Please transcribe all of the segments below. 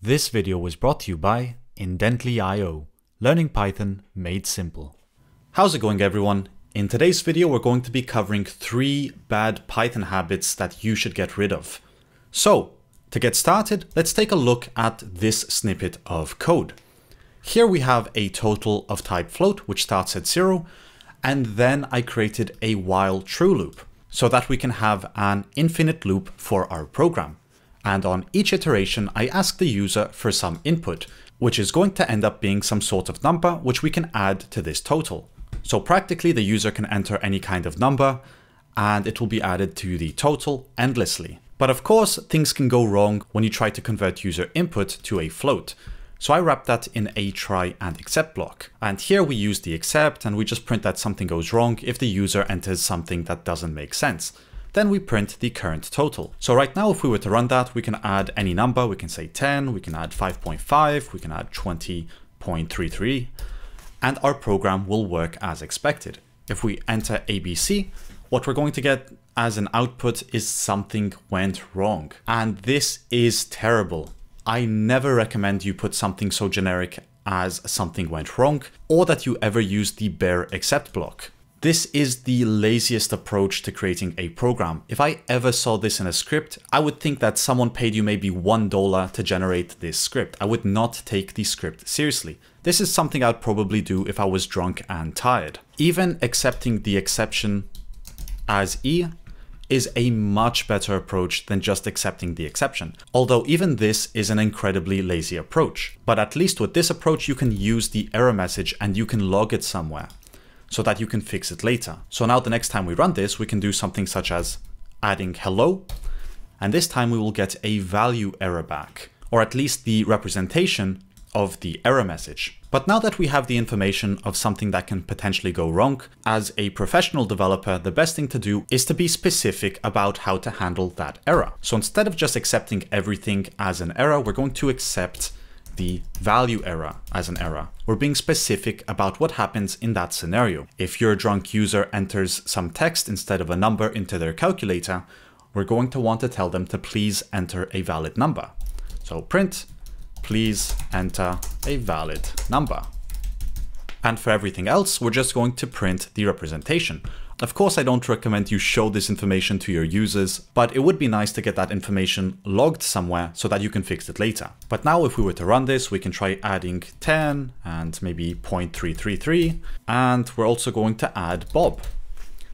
This video was brought to you by Indently.io, learning Python made simple. How's it going everyone? In today's video we're going to be covering three bad Python habits that you should get rid of. So, to get started, let's take a look at this snippet of code. Here we have a total of type float, which starts at zero, and then I created a while true loop so that we can have an infinite loop for our program and on each iteration I ask the user for some input, which is going to end up being some sort of number which we can add to this total. So practically the user can enter any kind of number and it will be added to the total endlessly. But of course things can go wrong when you try to convert user input to a float. So I wrap that in a try and except block. And here we use the except and we just print that something goes wrong if the user enters something that doesn't make sense then we print the current total. So right now, if we were to run that, we can add any number. We can say 10, we can add 5.5, we can add 20.33, and our program will work as expected. If we enter ABC, what we're going to get as an output is something went wrong. And this is terrible. I never recommend you put something so generic as something went wrong, or that you ever use the bare except block. This is the laziest approach to creating a program. If I ever saw this in a script, I would think that someone paid you maybe $1 to generate this script. I would not take the script seriously. This is something I'd probably do if I was drunk and tired. Even accepting the exception as E is a much better approach than just accepting the exception. Although even this is an incredibly lazy approach. But at least with this approach you can use the error message and you can log it somewhere so that you can fix it later. So now the next time we run this, we can do something such as adding hello, and this time we will get a value error back, or at least the representation of the error message. But now that we have the information of something that can potentially go wrong, as a professional developer, the best thing to do is to be specific about how to handle that error. So instead of just accepting everything as an error, we're going to accept the value error as an error. We're being specific about what happens in that scenario. If your drunk user enters some text instead of a number into their calculator, we're going to want to tell them to please enter a valid number. So print, please enter a valid number. And for everything else, we're just going to print the representation. Of course, I don't recommend you show this information to your users, but it would be nice to get that information logged somewhere so that you can fix it later. But now if we were to run this, we can try adding 10 and maybe 0.333, and we're also going to add Bob.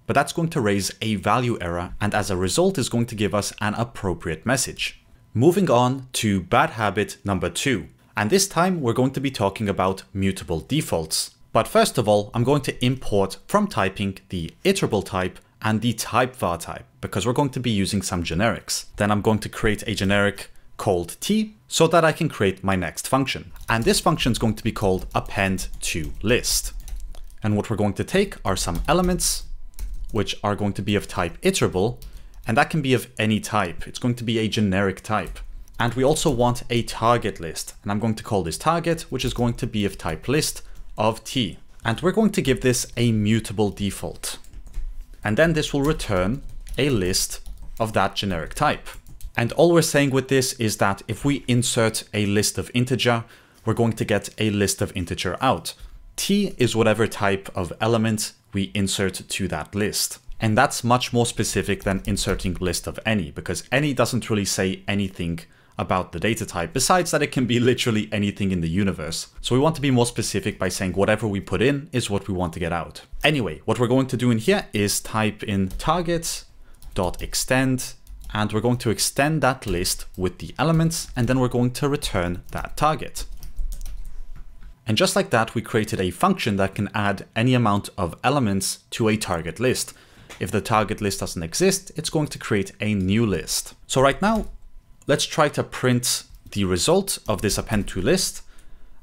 But that's going to raise a value error, and as a result is going to give us an appropriate message. Moving on to bad habit number two. And this time we're going to be talking about mutable defaults. But first of all, I'm going to import from typing the iterable type and the type var type because we're going to be using some generics. Then I'm going to create a generic called t so that I can create my next function. And this function is going to be called append to list. And what we're going to take are some elements which are going to be of type iterable and that can be of any type. It's going to be a generic type. And we also want a target list and I'm going to call this target which is going to be of type list of t. And we're going to give this a mutable default. And then this will return a list of that generic type. And all we're saying with this is that if we insert a list of integer, we're going to get a list of integer out. T is whatever type of element we insert to that list. And that's much more specific than inserting list of any, because any doesn't really say anything about the data type, besides that it can be literally anything in the universe. So we want to be more specific by saying whatever we put in is what we want to get out. Anyway, what we're going to do in here is type in target.extend and we're going to extend that list with the elements and then we're going to return that target. And just like that, we created a function that can add any amount of elements to a target list. If the target list doesn't exist, it's going to create a new list. So right now, let's try to print the result of this append to list.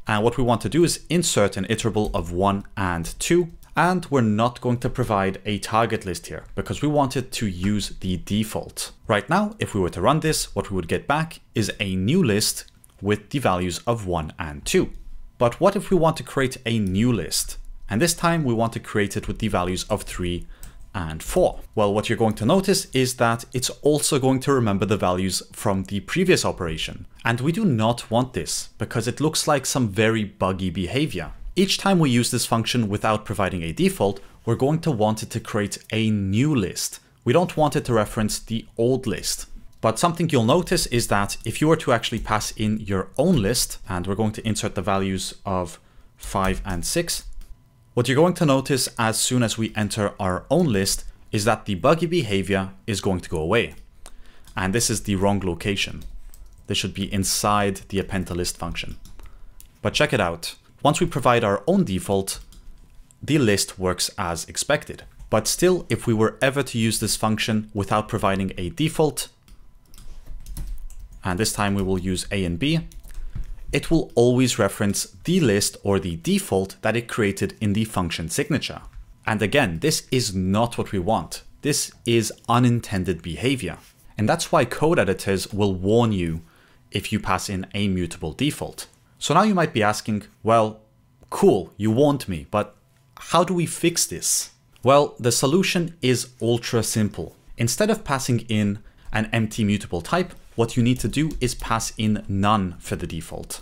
And what we want to do is insert an iterable of 1 and 2. And we're not going to provide a target list here because we wanted to use the default. Right now, if we were to run this, what we would get back is a new list with the values of 1 and 2. But what if we want to create a new list? And this time we want to create it with the values of 3 and 4. Well, what you're going to notice is that it's also going to remember the values from the previous operation. And we do not want this because it looks like some very buggy behavior. Each time we use this function without providing a default, we're going to want it to create a new list. We don't want it to reference the old list. But something you'll notice is that if you were to actually pass in your own list, and we're going to insert the values of 5 and 6, what you're going to notice as soon as we enter our own list is that the buggy behavior is going to go away. And this is the wrong location. This should be inside the append to list function. But check it out. Once we provide our own default, the list works as expected. But still, if we were ever to use this function without providing a default, and this time we will use A and B, it will always reference the list or the default that it created in the function signature. And again, this is not what we want. This is unintended behavior. And that's why code editors will warn you if you pass in a mutable default. So now you might be asking, well, cool, you warned me, but how do we fix this? Well, the solution is ultra simple. Instead of passing in an empty mutable type, what you need to do is pass in none for the default.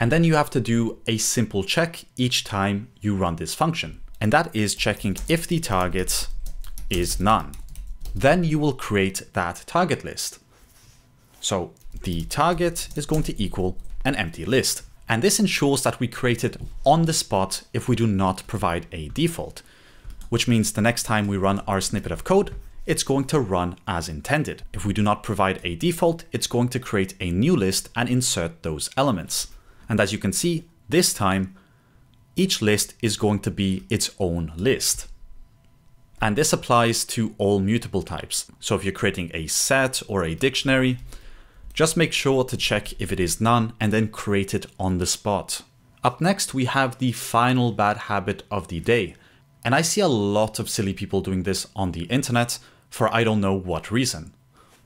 And then you have to do a simple check each time you run this function. And that is checking if the target is none. Then you will create that target list. So the target is going to equal an empty list. And this ensures that we create it on the spot if we do not provide a default, which means the next time we run our snippet of code, it's going to run as intended. If we do not provide a default, it's going to create a new list and insert those elements. And as you can see, this time, each list is going to be its own list. And this applies to all mutable types. So if you're creating a set or a dictionary, just make sure to check if it is none and then create it on the spot. Up next, we have the final bad habit of the day. And I see a lot of silly people doing this on the internet, for I don't know what reason.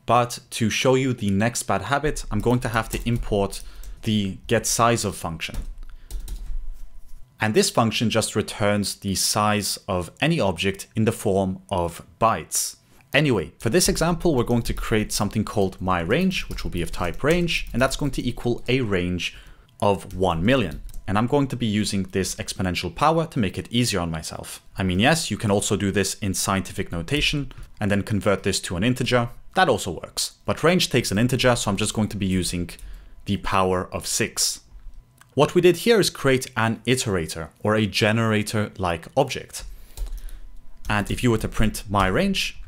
But to show you the next bad habit, I'm going to have to import the getSizeOf function. And this function just returns the size of any object in the form of bytes. Anyway, for this example, we're going to create something called myRange, which will be of type range, and that's going to equal a range of 1 million. And I'm going to be using this exponential power to make it easier on myself. I mean, yes, you can also do this in scientific notation and then convert this to an integer. That also works. But range takes an integer, so I'm just going to be using the power of 6. What we did here is create an iterator or a generator-like object. And if you were to print my range,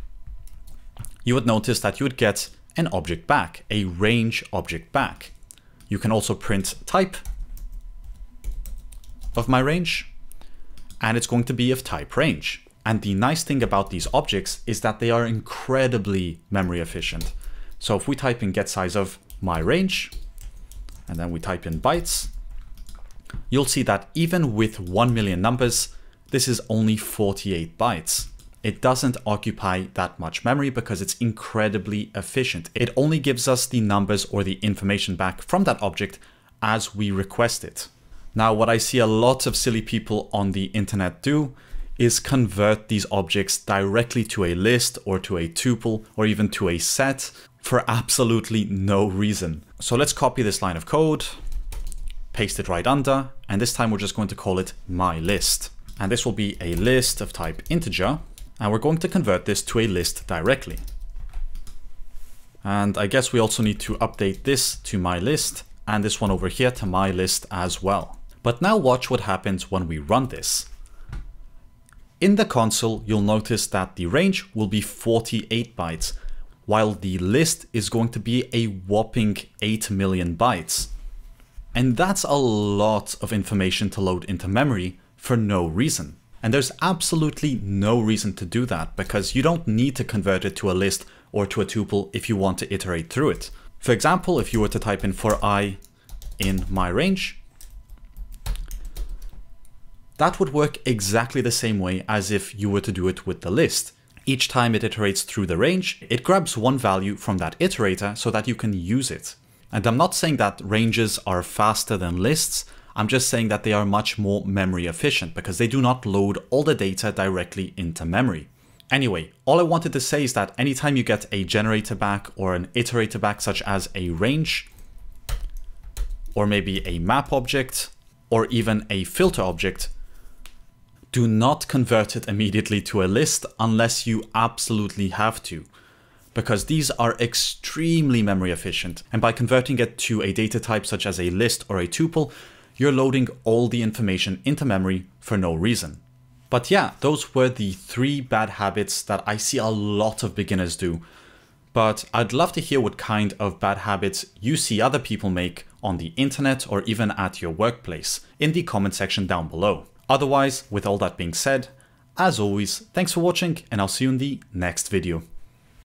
you would notice that you would get an object back, a range object back. You can also print type of my range, and it's going to be of type range. And the nice thing about these objects is that they are incredibly memory efficient. So if we type in get size of my range, and then we type in bytes, you'll see that even with 1 million numbers, this is only 48 bytes. It doesn't occupy that much memory because it's incredibly efficient. It only gives us the numbers or the information back from that object as we request it. Now, what I see a lot of silly people on the internet do is convert these objects directly to a list or to a tuple or even to a set for absolutely no reason. So let's copy this line of code, paste it right under, and this time we're just going to call it my list. And this will be a list of type integer, and we're going to convert this to a list directly. And I guess we also need to update this to my list and this one over here to my list as well. But now watch what happens when we run this. In the console, you'll notice that the range will be 48 bytes, while the list is going to be a whopping 8 million bytes. And that's a lot of information to load into memory for no reason. And there's absolutely no reason to do that because you don't need to convert it to a list or to a tuple if you want to iterate through it. For example, if you were to type in for i in my range, that would work exactly the same way as if you were to do it with the list. Each time it iterates through the range, it grabs one value from that iterator so that you can use it. And I'm not saying that ranges are faster than lists, I'm just saying that they are much more memory efficient because they do not load all the data directly into memory. Anyway, all I wanted to say is that anytime you get a generator back or an iterator back, such as a range, or maybe a map object, or even a filter object, do not convert it immediately to a list unless you absolutely have to, because these are extremely memory efficient. And by converting it to a data type such as a list or a tuple, you're loading all the information into memory for no reason. But yeah, those were the three bad habits that I see a lot of beginners do. But I'd love to hear what kind of bad habits you see other people make on the internet or even at your workplace in the comment section down below. Otherwise, with all that being said, as always, thanks for watching and I'll see you in the next video.